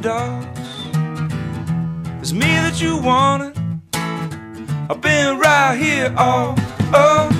dogs. It's me that you wanted. I've been right here all along.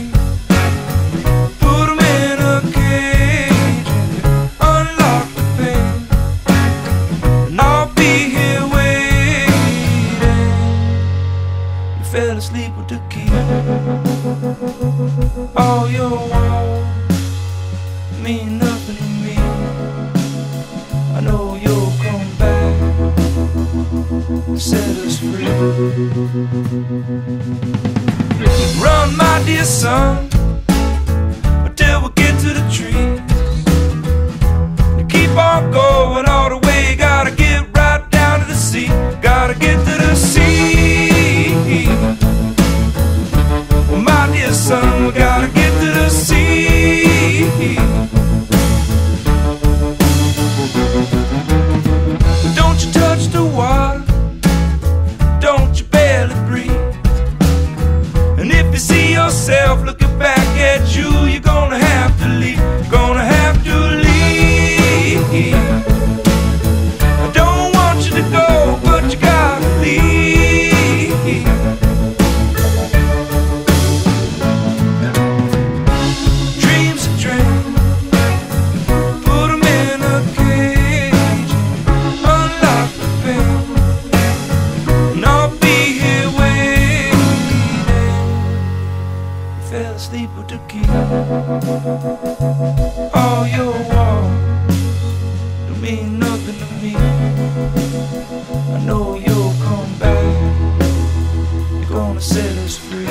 fell asleep with the key. All your walls mean nothing to me. I know you'll come back to set us free. Run, my dear son, until we get to the trees. Keep on going we gotta get Asleep with the key. All your walls don't mean nothing to me. I know you'll come back. You're gonna set us free.